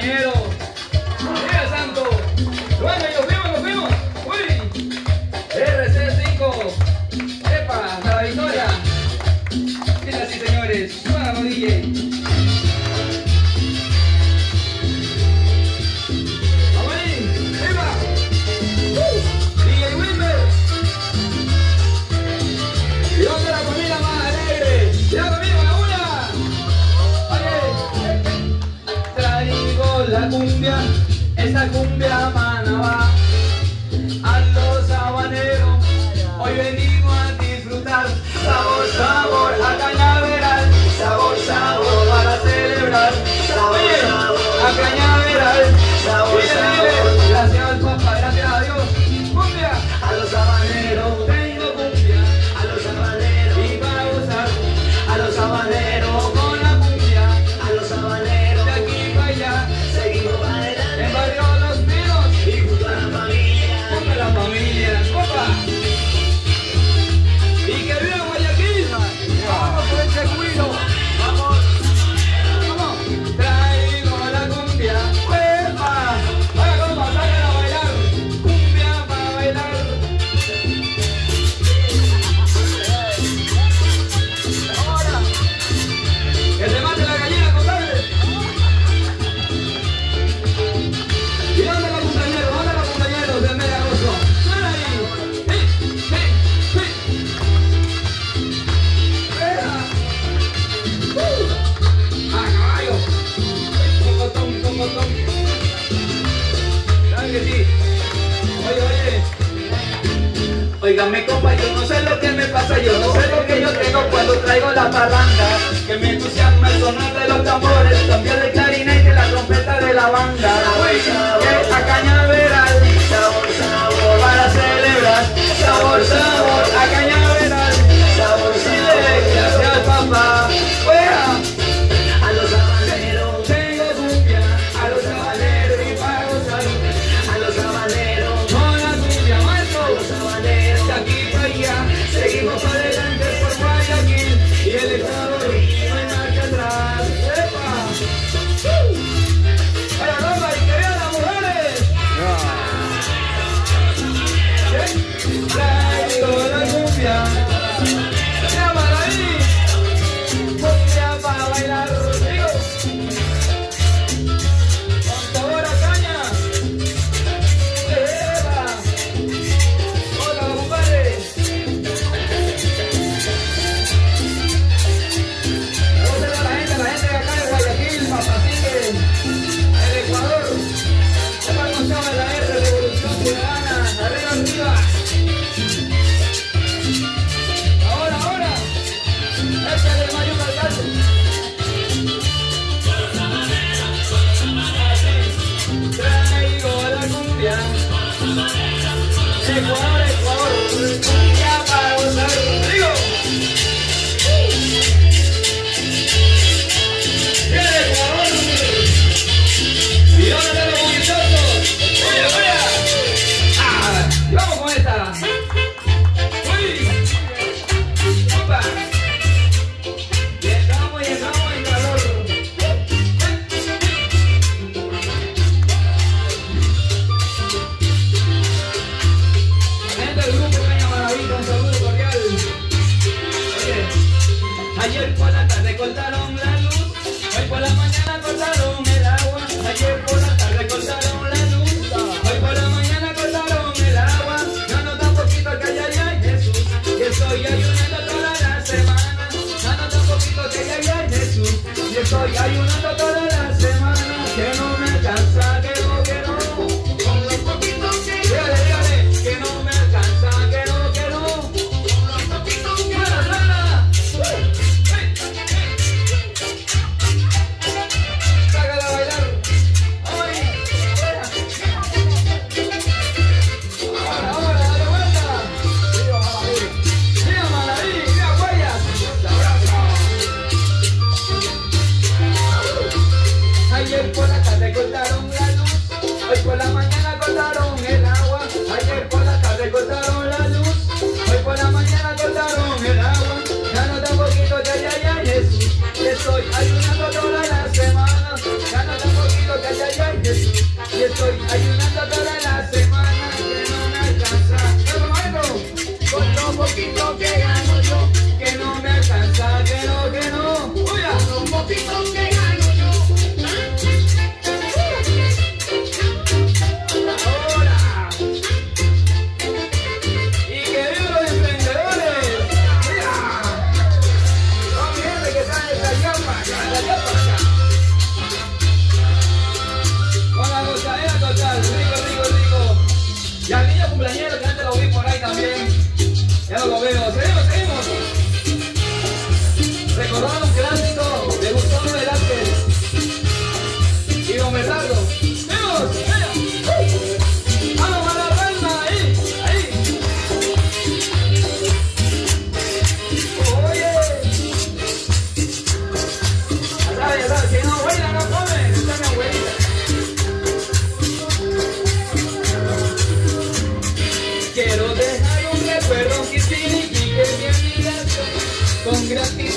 compañeros. ¡Eh, santo! Bueno, nos vimos, nos vimos. ¡Uy! RC5. ¡Epa! ¡La victoria! Es así, señores. ¡Vamos, DJ! la cumbia Oiganme compa, yo no sé lo que me pasa, yo no sé lo que yo tengo cuando traigo la parranda. Que me entusiasma el sonar de los tambores, también el clarinete, la trompeta de la banda. Oiga, cañaveral, soy ayunando todo el Gracias.